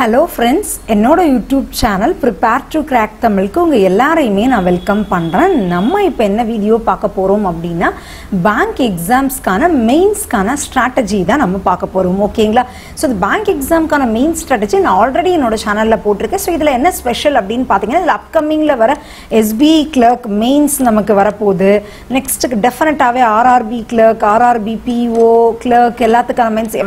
Hello friends என்னோட YouTube channel prepare to crack தமிழுக்கு உங்கள் எல்லாரையுமே நான் வெல்கம் பண்ணுறேன் நம்ம இப்போ என்ன வீடியோ பார்க்க போகிறோம் அப்படின்னா பேங்க் எக்ஸாம்ஸ்க்கான மெயின்ஸ்க்கான ஸ்ட்ராட்டஜி தான் நம்ம பார்க்க போகிறோம் ஓகேங்களா ஸோ இந்த பேங்க் எக்ஸாம்க்கான மெயின் ஸ்ட்ராட்டஜி நான் ஆல்ரெடி என்னோட சேனலில் போட்டிருக்கேன். ஸோ இதில் என்ன ஸ்பெஷல் அப்படின்னு பார்த்தீங்கன்னா இதில் அப்கமிங்கில் வர எஸ்பி கிளர்க் மெயின்ஸ் நமக்கு வரப்போகுது. நெக்ஸ்ட்டுக்கு டெஃபினட்டாகவே RRB clerk RRB PO clerk எல்லாத்துக்கான mains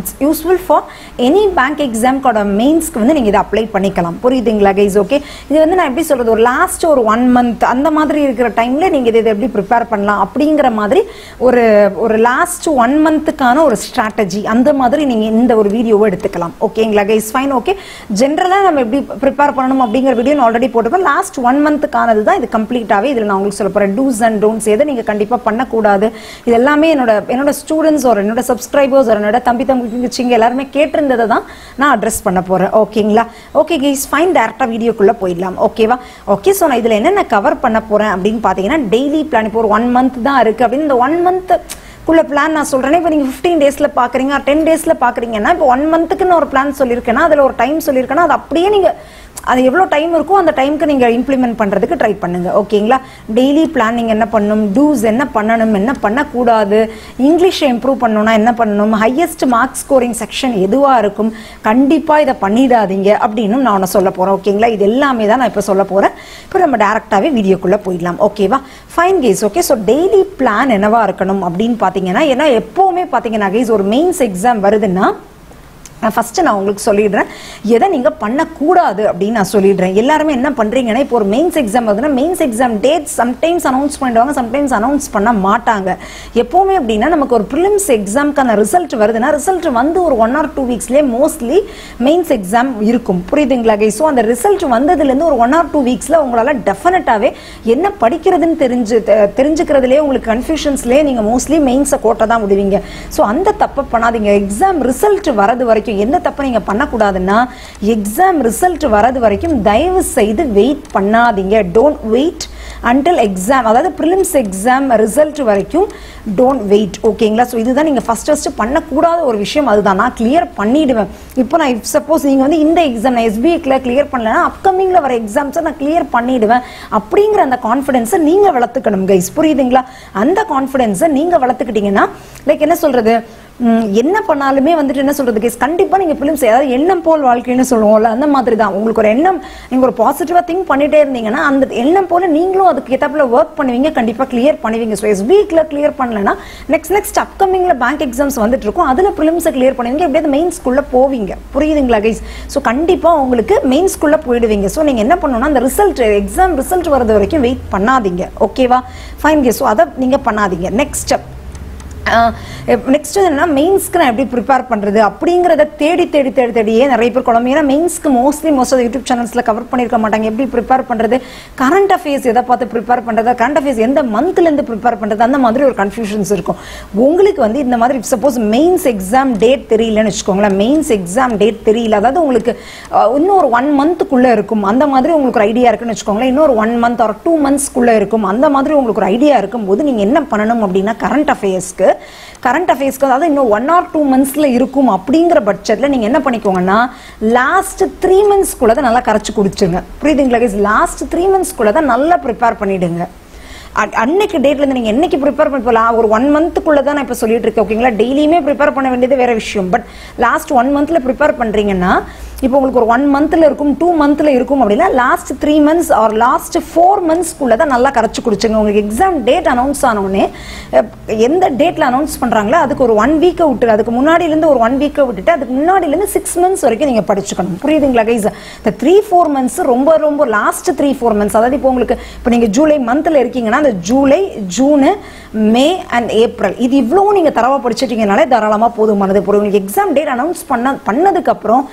it's useful for any bank எக்ஸாம்க்கோட மெயின்ஸ்க்கு வந்து நீங்கள் இதை அப்ளை பண்ணிக்கலாம். புரியுதுங்களா கைஸ் ஓகே இது வந்து நான் எப்படி சொல்கிறது ஒரு லாஸ்ட் ஒரு ஒன் மந்த் அந்த மாதிரி இருக்கிற டைமில் நீங்கள் இதை எப்படி ப்ரிப்பேர் பண்ணலாம் அப்படிங்கிற மாதிரி ஒரு ஒரு லாஸ்ட் ஒன் மந்த்துக்கான ஒரு ஸ்ட்ராட்டஜி அந்த மாதிரி நீங்கள் இந்த ஒரு வீடியோவை எடுத்துக்கலாம். ஓகேங்களா கைஸ் ஃபைன் ஓகே ஜென்ரலாக நம்ம எப்படி ப்ரிப்பேர் பண்ணணும் அப்படிங்கிற வீடியோ நான் ஆல்ரெடி போட்டிருக்கோம். லாஸ்ட் ஒன் மந்த்துக்கானது தான் இது கம்ப்ளீட்டாகவே இதில் நான் உங்களுக்கு சொல்ல போகிறேன் டூஸ் அண்ட் டோன்ட்ஸ் எதை நீங்கள் கண்டிப்பாக பண்ணக்கூடாது. இது எல்லாமே என்னோட என்னோட ஸ்டூடெண்ட்ஸ் ஒரு என்னோட சப்ஸ்கிரைபர்ஸ் ஒரு என்னோட தம்பி தம்பி எல்லாருமே கேட்டிருந்ததை தான் நான் அட்ரஸ் பண்ண போகிறேன் ஓகேங்களா? ஓகே கைஸ் ஃபைன் டேரெக்டாக வீடியோக்குள்ளே போயிடலாம். ஓகேவா ஓகே ஸோ நான் இதில் என்னென்ன கவர் பண்ண போகிறேன் அப்படின்னு பார்த்தீங்கன்னா டெய்லி பிளான் இப்போ ஒரு ஒன் மந்த் தான் இருக்குது அப்படின்னு இந்த ஒன் மந்த் உள்ள பிளான் நான் சொல்கிறேன் இப்போ நீங்கள் ஃபிஃப்டீன் டேஸில் பார்க்குறீங்க டென் டேஸில் பார்க்குறீங்கன்னா இப்போ ஒன் மந்த்துக்குன்னு ஒரு பிளான் சொல்லியிருக்கேன்னா அதில் ஒரு டைம் சொல்லியிருக்கேன்னா அது அப்படியே நீங்கள் அது எவ்வளோ டைம் இருக்கோ அந்த டைமுக்கு நீங்கள் இம்ப்ளிமெண்ட் பண்ணுறதுக்கு ட்ரை பண்ணுங்கள் ஓகேங்களா டெய்லி பிளானிங் என்ன பண்ணணும் டூஸ் என்ன பண்ணணும்? என்ன பண்ணக்கூடாது? இங்கிலீஷை இம்ப்ரூவ் பண்ணணும்னா என்ன பண்ணணும்? ஹையஸ்ட் மார்க் ஸ்கோரிங் செக்ஷன் எதுவாக இருக்கும்? கண்டிப்பாக இதை பண்ணிடாதீங்க அப்படின்னு நான் ஒன்று சொல்ல போகிறேன் ஓகேங்களா இது எல்லாமே தான் நான் இப்போ சொல்ல போகிறேன் இப்போ நம்ம டேரெக்டாகவே வீடியோக்குள்ளே போயிடலாம். ஓகேவா fine guys okay so daily plan என்னவாக இருக்கணும் அப்படின்னு பார்த்தீங்கன்னா ஏன்னா எப்போவுமே பார்த்தீங்கன்னா கேஸ் ஒரு மெயின்ஸ் எக்ஸாம் வருதுன்னா ஃபஸ்ட்டு நான் உங்களுக்கு சொல்லிடுறேன். எதை நீங்கள் பண்ணக்கூடாது அப்படின்னு நான் சொல்லிடுறேன். எல்லாருமே என்ன பண்ணுறீங்கன்னா இப்போ ஒரு மெயின்ஸ் எக்ஸாம் வருதுன்னா mains exam date sometimes announce பண்ணிடுவாங்க சம்டைம்ஸ் அனௌன்ஸ் பண்ண மாட்டாங்க. எப்போவுமே அப்படின்னா நமக்கு ஒரு ப்ரிலிம்ஸ் எக்ஸாம்க்கான ரிசல்ட் வருதுன்னா ரிசல்ட் வந்து ஒரு ஒன் ஆர் டூ வீக்ஸ்லேயே மோஸ்ட்லி மெயின்ஸ் எக்ஸாம் இருக்கும். புரியுதுங்களா கை ஸோ அந்த ரிசல்ட் வந்ததுலேருந்து ஒரு ஒன் ஆர் டூ வீக்ஸில் உங்களால் டெஃபினட்டாகவே என்ன படிக்கிறதுன்னு தெரிஞ்சு தெரிஞ்சுக்கிறதுலேயே உங்களுக்கு கன்ஃபியூஷன்ஸ்லேயே நீங்கள் மோஸ்ட்லி மெயின்ஸை கோட்டை தான் விடுவீங்க. ஸோ அந்த தப்பை பண்ணாதீங்க. எக்ஸாம் ரிசல்ட் வரது வரைக்கும் வரைக்கும் எந்த தப்பு நீங்க பண்ணக்கூடாதுன்னா எக்ஸாம் ரிசல்ட் வரது வரைக்கும் தயவு செய்து வெயிட் பண்ணாதீங்க. டோன்ட் வெயிட் அன்டில் எக்ஸாம் அதாவது ப்ரிலிம்ஸ் எக்ஸாம் ரிசல்ட் வரைக்கும் டோன்ட் வெயிட் ஓகேங்களா ஸோ இதுதான் நீங்கள் ஃபஸ்ட் ஃபஸ்ட்டு பண்ணக்கூடாத ஒரு விஷயம் அதுதான். நான் கிளியர் பண்ணிடுவேன். இப்போ நான் இஃப் சப்போஸ் நீங்கள் வந்து இந்த எக்ஸாம் நான் எஸ்பிஐக்கில் கிளியர் பண்ணலன்னா அப்கமிங்கில் வர எக்ஸாம்ஸை நான் கிளியர் பண்ணிடுவேன். அப்படிங்கிற அந்த கான்ஃபிடென்ஸை நீங்கள் வளர்த்துக்கணும் கைஸ் புரியுதுங்களா? அந்த கான்ஃபிடென்ஸை நீங்கள் வளர்த்துக்கிட்டீங்கன்னா லைக் என்ன சொல்கிறது என்ன பண்ணாலுமே வந்துட்டு என்ன சொல்றது கேஸ் கண்டிப்பா நீங்க பிலிம்ஸ் ஏதாவது எண்ணம் போல் வாழ்க்கைன்னு சொல்லுவோம்ல அந்த மாதிரி தான் உங்களுக்கு ஒரு எண்ணம் நீங்க ஒரு பாசிட்டிவா திங்க் பண்ணிட்டே இருந்தீங்கன்னா அந்த எண்ணம் போல நீங்களும் அதுக்கு ஏத்தாப்புல ஒர்க் பண்ணுவீங்க கண்டிப்பா கிளியர் பண்ணுவீங்க. ஸோ எஸ் வீக்ல கிளியர் பண்ணலன்னா நெக்ஸ்ட் நெக்ஸ்ட் அப்கமிங்ல பேங்க் எக்ஸாம்ஸ் வந்துட்டு இருக்கும். அதுல பிலிம்ஸை கிளியர் பண்ணுவீங்க எப்படியாவது மெயின் ஸ்கூல்ல போவீங்க. புரியுதுங்களா கைஸ் ஸோ கண்டிப்பா உங்களுக்கு மெயின் ஸ்கூல்ல போயிடுவீங்க. ஸோ நீங்க என்ன பண்ணணும்னா அந்த ரிசல்ட் எக்ஸாம் ரிசல்ட் வரது வரைக்கும் வெயிட் பண்ணாதீங்க. ஓகேவா ஃபைன் கேஸ் ஸோ அதை நீங்க பண்ணாதீங்க. நெக்ஸ்ட் ஸ்டெப் நெக்ஸ்ட் என்னன்னா மெயின்ஸ்க்கு நான் எப்படி ப்ரிப்பேர் பண்ணுறது அப்படிங்கிறத தேடி தேடி தேடி தேடியே நிறைய பேர் குழம்பு. ஏன்னா மெயின்ஸ்க்கு மோஸ்ட்லி மோஸ்ட் ஆஃப் யூடியூப் சேனல்ஸில் கவர் பண்ணியிருக்க மாட்டாங்க. எப்படி ப்ரிப்பேர் பண்ணுறது கரண்ட் அஃபேர்ஸ் எதை பார்த்து ப்ரிப்பேர் பண்ணுறது கரண்ட் அஃபேர்ஸ் எந்த மந்த்லேருந்து ப்ரிப்பேர் பண்ணுறது அந்த மாதிரி ஒரு கன்ஃபியூஷன்ஸ் இருக்கும். உங்களுக்கு வந்து இந்த மாதிரி சப்போஸ் மெயின்ஸ் எக்ஸாம் டேட் தெரியலன்னு வச்சுக்கோங்களேன். மெயின்ஸ் எக்ஸாம் டேட் தெரியல. அதாவது உங்களுக்கு இன்னும் ஒரு ஒன் மந்த்துக்குள்ளே இருக்கும். அந்த மாதிரி உங்களுக்கு ஒரு ஐடியா இருக்குன்னு வச்சுக்கோங்களேன். இன்னொரு ஒன் மந்த் ஒரு டூ மந்த்ஸ்க்குள்ளே இருக்கும். அந்த மாதிரி உங்களுக்கு ஒரு ஐடியா இருக்கும்போது நீங்கள் என்ன பண்ணணும் அப்படின்னா கரண்ட் அஃபேர்ஸ்க்கு கரண்ட் அஃபேர்ஸ்க்கு அதாவது இன்னும் ஒன் ஆர் டூ மந்த்ஸில் இருக்கும் அப்படிங்கிற பட்சத்தில் நீங்கள் என்ன பண்ணிக்கோங்கன்னா லாஸ்ட் த்ரீ மந்த்ஸ்க்குள்ளே தான் நல்லா கரைச்சி குடிச்சிருங்க. புரியுதுங்களா லாஸ்ட் த்ரீ மந்த்ஸ்க்குள்ளே தான் நல்லா ப்ரிப்பேர் பண்ணிவிடுங்க அன்னைக்கு டேட்லேருந்து நீங்கள் என்னைக்கு ப்ரிப்பேர் பண்ணி போகலாம் ஒரு ஒன் மந்த்துக்குள்ளே தான் நான் இப்போ சொல்லிட்டு இருக்கேன் ஓகேங்களா டெய்லியுமே ப்ரிப்பேர் பண்ண வேண்டியது வேற விஷயம். பட் லாஸ்ட் ஒன் மந்த்தில் ப்ரிப்பேர் பண்ணுறீங்கன்னா இப்போ உங்களுக்கு ஒரு ஒன் மந்த்தில் இருக்கும் டூ மந்த்தில் இருக்கும் அப்படின்னா last three months or last four மந்த்ஸ்க்குள்ளே தான் நல்லா கரைச்சி குடிச்சுங்க. உங்களுக்கு எக்ஸாம் டேட் அனௌன்ஸ் ஆனோடனே எந்த டேட்டில் அனௌன்ஸ் பண்ணுறாங்களோ அதுக்கு ஒரு ஒன் வீக்கை விட்டு அதுக்கு முன்னாடியிலேருந்து ஒரு ஒன் வீக்கை விட்டுட்டு அதுக்கு முன்னாடியிலேருந்து சிக்ஸ் மந்த்ஸ் வரைக்கும் நீங்கள் படிச்சுக்கணும். புரியுதுங்களா கைஸ் இந்த த்ரீ ஃபோர் மந்த்ஸ் ரொம்ப ரொம்ப லாஸ்ட் த்ரீ ஃபோர் மந்த்ஸ் அதாவது இப்போ உங்களுக்கு இப்போ நீங்கள் ஜூலை மந்தில் இருக்கீங்கன்னா அந்த July June May and April. இது இவ்வளவும் நீங்கள் தரவாக படிச்சிட்டீங்கனாலே தாராளமாக போதுமானது. இப்போ உங்களுக்கு எக்ஸாம் டேட் அனௌன்ஸ் பண்ண பண்ணதுக்கப்புறம்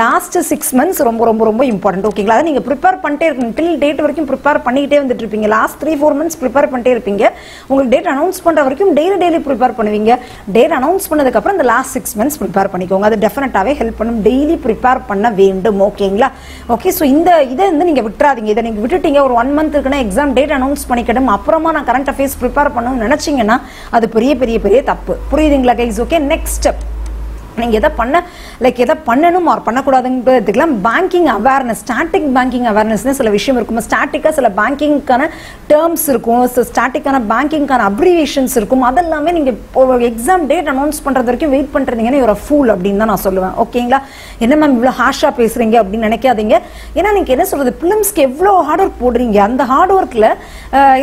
லாஸ்ட் சிக்ஸ் மந்த்ஸ் ரொம்ப ரொம்ப ரொம்ப இம்பார்ட்டன்ட் ஓகேங்களா அதை நீங்கள் ப்ரிப்பேர் பண்ணிட்டே இருக்கணும். டில் டேட் வரைக்கும் ப்ரிப்பேர் பண்ணிக்கிட்டே வந்துட்டு இருப்பீங்க. Last three four months prepare பண்ணிட்டே இருப்பீங்க. உங்களுக்கு டேட் அனௌன்ஸ் பண்ணுற வரைக்கும் டெய்லி டெய்லி ப்ரிப்பேர் பண்ணுவீங்க. டேட் அனௌன்ஸ் பண்ணதுக்கப்புறம் இந்த லாஸ்ட் சிக்ஸ் மந்த்ஸ் ப்ரிப்பேர் பண்ணிக்கோங்க. அது டெஃபினட்டாகவே ஹெல்ப் பண்ணும். டெய்லி ப்ரிப்பேர் பண்ண வேண்டும். ஓகேங்களா ஓகே ஸோ இந்த இதை வந்து நீங்கள் விட்டுறாதீங்க. இதை நீங்கள் விட்டுட்டீங்க. ஒரு ஒன் மந்த் இருக்குன்னா எக்ஸாம் டேட் அனௌன்ஸ் பண்ணிக்கணும். அப்புறமா நான் கரண்ட் அஃபேர்ஸ் ப்ரிப்பேர் பண்ணணும்னு நினச்சிங்கன்னா அது பெரிய பெரிய பெரிய தப்பு. புரியுதுங்களா கைஸ் ஓகே நெக்ஸ்ட் ஸ்டெப் நீங்கள் எதை பண்ண லைக் எதை பண்ணணும் ஆர் பண்ணக்கூடாதுங்கிறதுக்கெல்லாம் பேங்கிங் அவேர்னஸ் ஸ்டாட்டிக் பேங்கிங் அவேர்னஸ்னு சில விஷயம் இருக்கும். ஸ்டாட்டிக்காக சில பேங்கிங்க்கான டேர்ம்ஸ் இருக்கும். ஸ்டாட்டிக்கான பேங்கிங்க்கான அப்ரிவேஷன்ஸ் இருக்கும். அதெல்லாமே நீங்கள் எக்ஸாம் டேட் அனௌன்ஸ் பண்ணுறது வரைக்கும் வெயிட் பண்ணுறீங்கன்னா ஒரு ஃபூல் அப்படின்னு தான் நான் சொல்லுவேன். ஓகேங்களா என்ன மேம் இவ்வளோ ஹாஷாக பேசுகிறீங்க அப்படின்னு நினைக்காதீங்க. ஏன்னா நீங்கள் என்ன சொல்கிறது ஃபிலிம்ஸ்க்கு எவ்வளோ ஹார்ட் ஒர்க் போடுறீங்க? அந்த ஹார்ட் ஒர்க்கில்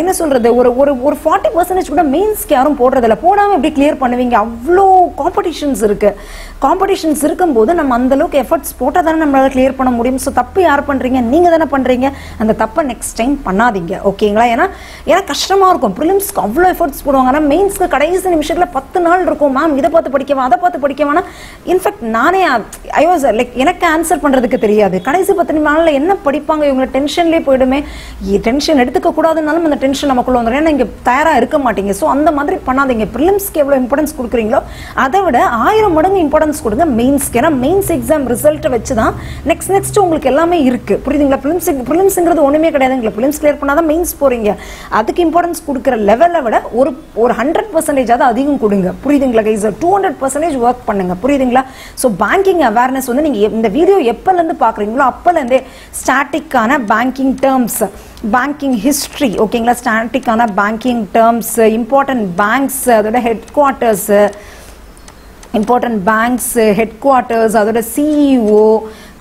என்ன சொல்கிறது ஒரு ஒரு ஒரு ஃபார்ட்டி பர்சன்டேஜ் கூட மெயின்ஸ்க்கு யாரும் போடுறதில்ல. போடாமல் எப்படி கிளியர் பண்ணுவீங்க? அவ்வளோ காம்படிஷன்ஸ் இருக்குது காம்படிஷன்ஸ் இருக்கும்போது நம்ம அந்த அளவுக்கு எஃபர்ட்ஸ் போட்டால் தானே நம்மளால கிளியர் பண்ண முடியும். ஸோ தப்பு யார் பண்ணுறீங்க நீங்கள் தானே பண்ணுறீங்க அந்த தப்பை நெக்ஸ்ட் டைம் பண்ணாதீங்க. ஓகேங்களா ஏன்னா ஏன்னா கஷ்டமாக இருக்கும். ப்ரிலிம்ஸ்க்கு அவ்வளோ எஃபர்ட்ஸ் போடுவாங்க. ஆனால் மெயின்ஸ்க்கு கடைசி நிமிஷத்தில் பத்து நாள் இருக்கும். மேம் இதை பார்த்து படிக்கவா அதை பார்த்து படிக்கவானா இன்ஃபேக்ட் நானே ஐ வாஸ் லைக் எனக்கு ஆன்சர் பண்ணுறதுக்கு தெரியாது. கடைசி பத்து நாளில் என்ன படிப்பாங்க? இவங்க டென்ஷன்லேயே போயிடுமே. டென்ஷன் எடுத்துக்க கூடாதுனாலும் அந்த டென்ஷன் நமக்குள்ள வந்துடும் ஏன்னா இங்கே தயாராக இருக்க மாட்டீங்க. ஸோ அந்த மாதிரி பண்ணாதீங்க. ப்ரிலிம்ஸ்க்கு எவ்வளோ இம்பார்ட்டன்ஸ் கொடுக்குறீங்களோ அதை விட ஆயிரம் மடங்கு இம்பார்ட்டன்ஸ் கொடுங்க. மெயின்ஸ்க்கு ஏன்னா மெயின்ஸ் எக்ஸாம் ரிசல்ட்டை வச்சு தான் நெக்ஸ்ட் நெக்ஸ்ட் உங்களுக்கு எல்லாமே இருக்கு. புரியுதுங்களா? ப்ரிலிம்ஸ் ப்ரிலிம்ஸுங்கிறது ஒன்றுமே கிடையாதுங்களா. ப்ரிலிம்ஸ் கிளியர் பண்ணால் தான் மெயின்ஸ் போகிறீங்க அதுக்கு இம்பார்ட்டன்ஸ் கொடுக்குற லெவலை விட ஒரு ஒரு ஹண்ட்ரட் பர்சன்டேஜாவது அதிகம் கொடுங்க. புரியுதுங்களா guys two hundred percentage work பண்ணுங்க. புரியுதுங்களா? ஸோ பேங்கிங் அவேர்னஸ் வந்து நீங்கள் இந்த வீடியோ எப்போலேருந்து பார்க்குறீங்களோ அப்போலேருந்தே ஸ்டாட்டிக்கான பேங்கிங் டேர்ம்ஸ் பேங்கிங் ஹிஸ்ட்ரி ஓகேங்களா ஸ்டாட்டிக்கான பேங்கிங் டேர்ம்ஸ் இம்பார்ட்டன்ட் பேங்க்ஸ் அதோட headquarters important banks headquarters அதோட சிஇஓ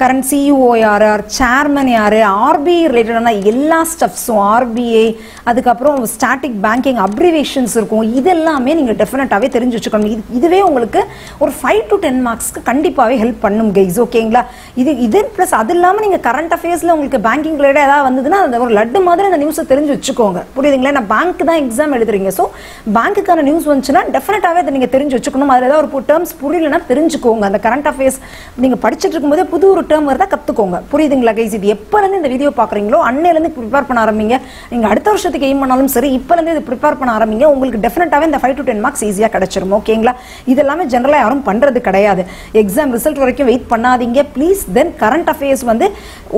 கரண்ட் சிஇஓ யார் சேர்மன் யார் ஆர்பிஐ ரிலேட்டடான எல்லா ஸ்டெப்ஸும் ஆர்பிஐ அதுக்கப்புறம் ஸ்டாட்டிக் பேங்கிங் அப்ரிவேஷன்ஸ் இருக்கும். இதெல்லாமே நீங்கள் டெஃபினட்டாகவே தெரிஞ்சு வச்சுக்கணும். இது இதுவே உங்களுக்கு ஒரு ஃபைவ் டு டென் மார்க்ஸ்க்கு கண்டிப்பாகவே ஹெல்ப் பண்ணும் கைஸ் ஓகேங்களா இது இது ப்ளஸ் அது இல்லாமல் நீங்கள் கரண்ட் அஃபேர்ஸில் உங்களுக்கு பேங்கிங் ரிலேட்டட் ஏதாவது வந்ததுன்னா அந்த ஒரு லட்டு மாதிரி அந்த நியூஸை தெரிஞ்சு வச்சுக்கோங்க. புரியுதுங்களா? நான் பேங்க் தான் எக்ஸாம் எழுதுறீங்க. ஸோ பேங்க்குக்கான நியூஸ் வந்துச்சுன்னா டெஃபினட்டாகவே அதை நீங்கள் தெரிஞ்சு வச்சுக்கணும். அதில் ஏதாவது ஒரு டேர்ம்ஸ் புரியலன்னா தெரிஞ்சுக்கோங்க. அந்த கரண்ட் அஃபேர்ஸ் நீங்கள் படிச்சுட்டு இருக்கும்போதே புது ஒரு டேர்ம் வருதா கற்றுக்கோங்க புரியுதுங்களா கைஸ் இது எப்போலேருந்து இந்த வீடியோ பார்க்குறீங்களோ அன்னையிலேருந்து ப்ரிப்பேர் பண்ண ஆரம்பிங்க. நீங்கள் அடுத்த வருஷத்துக்கு எய்ம் பண்ணாலும் சரி இப்போலேருந்து இது ப்ரிப்பேர் பண்ண ஆரம்பிங்க. உங்களுக்கு டெஃபினட்டாகவே இந்த ஃபைவ் டு டென் மார்க்ஸ் ஈஸியாக கிடச்சிரும் ஓகேங்களா இதெல்லாமே ஜென்ரலாக யாரும் பண்ணுறது கிடையாது. எக்ஸாம் ரிசல்ட் வரைக்கும் வெயிட் பண்ணாதீங்க. ப்ளீஸ் தென் கரண்ட் அஃபேர்ஸ் வந்து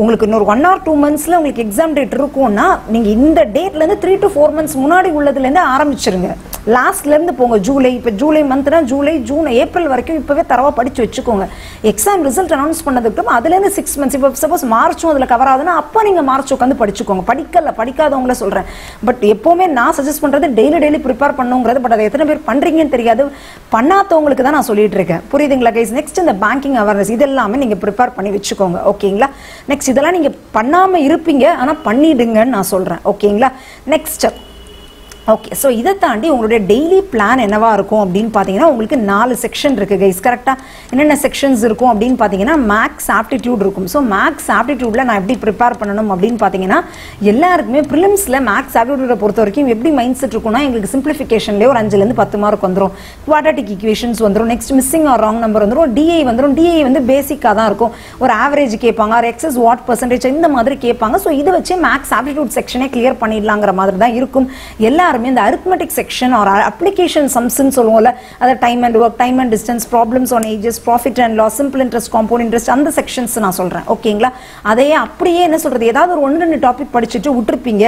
உங்களுக்கு இன்னொரு ஒன் ஆர் டூ மந்த்ஸில் உங்களுக்கு எக்ஸாம் டேட் இருக்கும்னா நீங்கள் இந்த டேட்லேருந்து த்ரீ டு ஃபோர் மந்த்ஸ் முன்னாடி உள்ளதுலேருந்து ஆரம்பிச்சிருங்க. லாஸ்ட்லேருந்து போங்க ஜூலை. இப்போ ஜூலை மந்த்னா ஜூலை ஜூன் ஏப்ரல் வரைக்கும் இப்போவே தரவாக படித்து வச்சுக்கோங்க. எக்ஸாம் ரிசல்ட் அனௌன்ஸ் பண்ணதுக்கு அதுலேருந்து சிக்ஸ் மந்த்ஸ் இப்போ சப்போஸ் மார்ச்சும் அதில் கவர் ஆகுதுன்னா அப்போ நீங்கள் மார்ச் உட்காந்து படிச்சுக்கோங்க. படிக்கல படிக்காதவங்கள சொல்கிறேன் பட் எப்போவுமே நான் சஜஸ்ட் பண்ணுறது டெய்லி டெய்லி ப்ரிப்பேர் பண்ணுங்கிறது பட் அதை எத்தனை பேர் பண்ணுறீங்கன்னு தெரியாது. பண்ணாதவங்களுக்கு தான் நான் சொல்லிட்டு இருக்கேன். புரியுதுங்களா கைஸ் நெக்ஸ்ட் இந்த பேங்கிங் அவேர்னஸ் இதெல்லாமே நீங்கள் ப்ரிப்பேர் பண்ணி வச்சுக்கோங்க. ஓகேங்களா? நெக்ஸ்ட் இதெல்லாம் நீங்கள் பண்ணாமல் இருப்பீங்க ஆனால் பண்ணிடுங்கன்னு நான் சொல்கிறேன் ஓகேங்களா? நெக்ஸ்ட் ஓகே ஸோ இதை தாண்டி உங்களுடைய டெய்லி பிளான் என்னவா இருக்கும் அப்படின்னு பார்த்தீங்கன்னா உங்களுக்கு நாலு செக்ஷன் இருக்குது கைஸ் கரெக்டாக என்னென்ன செக்ஷன்ஸ் இருக்கும் அப்படின்னு பார்த்தீங்கன்னா மேக்ஸ் ஆப்டிடியூட் இருக்கும். ஸோ மேக்ஸ் ஆப்டிடியூடில் நான் எப்படி ப்ரிப்பேர் பண்ணணும் அப்படின்னு பார்த்தீங்கன்னா எல்லாருக்குமே ப்ரிலிம்ஸில் மேக்ஸ் ஆப்டிடியூடை பொறுத்த வரைக்கும் எப்படி மைண்ட் செட் இருக்கும்னா எங்களுக்கு சிம்பிளிஃபிகேஷன்லேயே ஒரு அஞ்சுலேருந்து பத்து மார்க் வந்துடும் குவாட்ரட்டிக் ஈக்குவேஷன்ஸ் வந்துடும் next missing or wrong number வந்துடும் டிஐ வந்துடும் டிஐ வந்து பேசிக்காக தான் இருக்கும். ஒரு ஆவரேஜ் கேட்பாங்க ஒரு எக்ஸஸ் வாட் பர்சன்டேஜ் இந்த மாதிரி கேட்பாங்க. ஸோ இதை வச்சு மேக்ஸ் ஆப்டிடியூட் செக்ஷனே கிளியர் பண்ணிடலாங்கிற மாதிரி தான் இருக்கும். எல்லா எல்லாருமே இந்த அரித்மெட்டிக் செக்ஷன் ஆர் அப்ளிகேஷன் சம்ஸ்ன்னு சொல்லுவோம்ல அதை time and work time and distance problems on ages profit and loss simple interest compound interest அந்த செக்ஷன்ஸ் நான் சொல்கிறேன் ஓகேங்களா அதையே அப்படியே என்ன சொல்கிறது ஏதாவது ஒரு ஒன்று ரெண்டு டாபிக் படிச்சுட்டு விட்டுருப்பீங்க.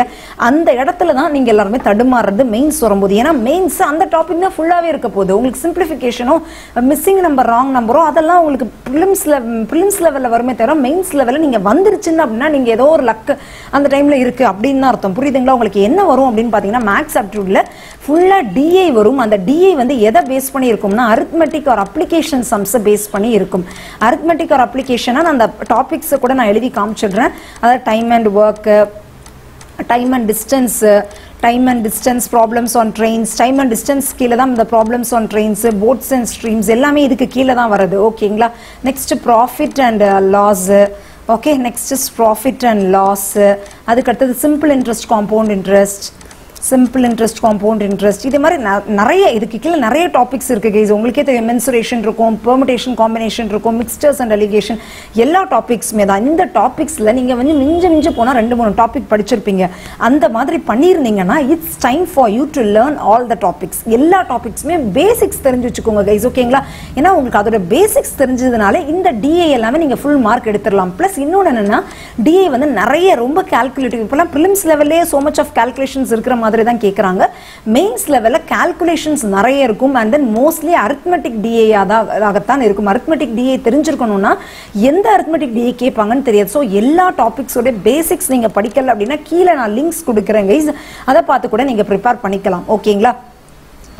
அந்த இடத்துல தான் நீங்கள் எல்லாருமே தடுமாறுறது மெயின்ஸ் வரும்போது. ஏன்னா மெயின்ஸ் அந்த டாபிக் தான் ஃபுல்லாகவே இருக்க போகுது. உங்களுக்கு சிம்பிளிஃபிகேஷனும் மிஸ்ஸிங் நம்பர் ராங் நம்பரும் அதெல்லாம் உங்களுக்கு ப்ரிலிம்ஸ் ப்ரிலிம்ஸ் லெவலில் வருமே தவிர மெயின்ஸ் லெவலில் நீங்கள் வந்துருச்சுன்னு அப்படின்னா நீங்கள் ஏதோ ஒரு லக்கு அந்த டைமில் இருக்குது அப்படின்னு தான் அர்த்தம். புரியுதுங்களா? உங்களுக்கு என்ன வரும் அப்படின்னு பார்த்தீங்கன்னா மேக்ஸ் ஆப்டிடியூட்ல ஃபுல்லாக டிஐ வரும். அந்த டிஐ வந்து எதை பேஸ் பண்ணி இருக்கும்னா அரித்மெட்டிக் ஆர் அப்ளிகேஷன் சம்ஸை பேஸ் பண்ணி இருக்கும். அரித்மெட்டிக் ஆர் அப்ளிகேஷனாக அந்த டாபிக்ஸை கூட நான் எழுதி காமிச்சிடுறேன். அதாவது time and work time and distance time and distance problems on trains time and distance கீழே தான் இந்த problems on trains boats and streams எல்லாமே இதுக்கு கீழே தான் வருது ஓகேங்களா next profit and loss okay next is profit and loss அதுக்கு அடுத்தது simple interest compound interest simple interest compound interest இது மாதிரி ந- நிறைய இதுக்கு கீழே நிறைய டாபிக்ஸ் இருக்கு கைஸ் உங்களுக்கே தெரியும் மென்சுரேஷன் இருக்கும் பெர்மிட்டேஷன் காம்பினேஷன் இருக்கும் மிக்ஸ்டர்ஸ் அண்ட் அலிகேஷன் எல்லா டாபிக்ஸுமே தான். இந்த டாபிக்ஸில் நீங்கள் வந்து மிஞ்ச மிஞ்சு போனால் ரெண்டு மூணு டாபிக் படிச்சிருப்பீங்க. அந்த மாதிரி பண்ணியிருந்தீங்கன்னா it's time for you to learn all the topics எல்லா டாபிக்ஸுமே பேசிக்ஸ் தெரிஞ்சு வச்சுக்கோங்க கைஸ் ஓகேங்களா ஏன்னா உங்களுக்கு அதோட பேசிக்ஸ் தெரிஞ்சதுனால இந்த டிஏ எல்லாமே நீங்கள் ஃபுல் மார்க் எடுத்துடலாம். ப்ளஸ் இன்னொன்று என்னன்னா டிஏ வந்து நிறைய ரொம்ப கால்குலேட்டிவ் இப்போலாம் ப்ரிலிம்ஸ் லெவல்லே so மச் ஆஃப் கால்குலேஷன்ஸ் இருக்கிற மாதிரி மாதிரி தான் கேட்குறாங்க மெயின்ஸ் லெவலில் கால்குலேஷன்ஸ் நிறைய இருக்கும். அண்ட் தென் மோஸ்ட்லி அரித்மெட்டிக் டிஏயாகத்தான் இருக்கும். அரித்மெட்டிக் டிஏ தெரிஞ்சிருக்கணும்னா எந்த அரித்மெட்டிக் டிஏ கேட்பாங்கன்னு தெரியாது. ஸோ எல்லா டாபிக்ஸோட பேசிக்ஸ் நீங்கள் படிக்கல அப்படின்னா கீழே நான் லிங்க்ஸ் கொடுக்குறேன் கைஸ் அதை பார்த்து கூட நீங்கள் ப்ரிப்பேர் பண்ணிக்கலாம். ஓகேங்களா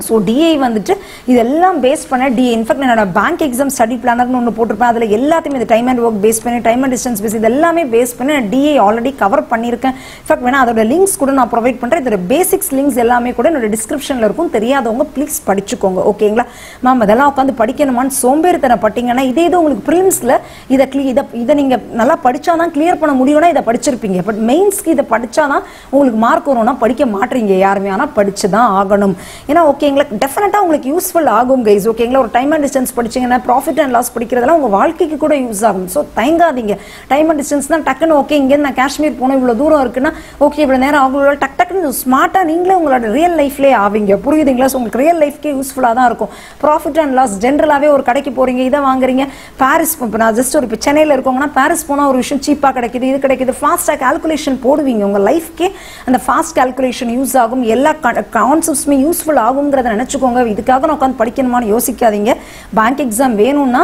ஸோ டிஐ வந்துட்டு இதெல்லாம் பேஸ் பண்ண டிஏ இன்ஃபேக்ட் என்னோட பேங்க் எக்ஸாம் ஸ்டடி பிளானர்னு ஒன்று போட்டிருப்பேன். அதில் எல்லாத்தையுமே இந்த டைம் அண்ட் ஒர்க் பேஸ் பண்ணி டைம் அண்ட் டிஸ்டன்ஸ் பேஸ் இது எல்லாமே பேஸ் பண்ணி நான் டிஏ ஆல்ரெடி கவர் பண்ணியிருக்கேன். இன்ஃபேக்ட் வேணா அதோட லிங்க்ஸ் கூட நான் ப்ரொவைட் பண்ணுறேன் இதோட பேசிக்ஸ் லிங்க்ஸ் எல்லாமே கூட என்னோட டிஸ்கிரிப்ஷனில் இருக்கும். தெரியாதவங்க ப்ளீஸ் படிச்சுக்கோங்க. ஓகேங்களா மேம் இதெல்லாம் உட்காந்து படிக்கணுமான்னு சோம்பேறித்தனை பட்டிங்கன்னா இதே இது உங்களுக்கு ப்ரிலிம்ஸில் இதை க்ளீ இதை இதை நீங்கள் நல்லா படிச்சா தான் கிளியர் பண்ண முடியும்னா இதை படிச்சிருப்பீங்க. பட் மெயின்ஸ்க்கு இதை படித்தா தான் உங்களுக்கு மார்க் வரும்னா படிக்க மாட்டீங்க யாருமே. ஆனால் படித்து தான் ஆகணும். ஏன்னா ஓகே ஓகேங்களா டெஃபினட்டாக உங்களுக்கு யூஸ்ஃபுல் ஆகும் கைஸ் ஓகேங்களா ஒரு டைம் அண்ட் டிஸ்டன்ஸ் படிச்சீங்கன்னா ப்ராஃபிட் அண்ட் லாஸ் படிக்கிறதெல்லாம் உங்கள் வாழ்க்கைக்கு கூட யூஸ் ஆகும். ஸோ தயங்காதீங்க. டைம் அண்ட் டிஸ்டன்ஸ் தான் டக்குன்னு ஓகே இங்கேருந்து நான் காஷ்மீர் போன இவ்வளோ தூரம் இருக்குன்னா ஓகே இவ்வளோ நேரம் ஆகும். டக் டக்குன்னு ஸ்மார்ட்டாக நீங்களே உங்களோட ரியல் லைஃப்லேயே ஆவீங்க. புரியுதுங்களா? ஸோ உங்களுக்கு ரியல் லைஃப்க்கே யூஸ்ஃபுல்லாக தான் இருக்கும். ப்ராஃபிட் அண்ட் லாஸ் ஜென்ரலாகவே ஒரு கடைக்கு போகிறீங்க இதை வாங்குறீங்க. பாரிஸ் இப்போ நான் ஜஸ்ட் ஒரு இப்போ சென்னையில் இருக்கோங்கன்னா பாரிஸ் போனால் ஒரு விஷயம் சீப்பாக கிடைக்குது இது கிடைக்குது. ஃபாஸ்ட்டாக கால்குலேஷன் போடுவீங்க. உங்கள் லைஃப்க்கே அந்த ஃபாஸ்ட் கால்குலேஷன் யூஸ் ஆகும். எல்லா கான்செப்ட்ஸுமே யூஸ்ஃபுல் வேணுங்கிறத நினச்சிக்கோங்க. இதுக்காக நான் உட்காந்து படிக்கணுமான்னு யோசிக்காதீங்க. பேங்க் எக்ஸாம் வேணும்னா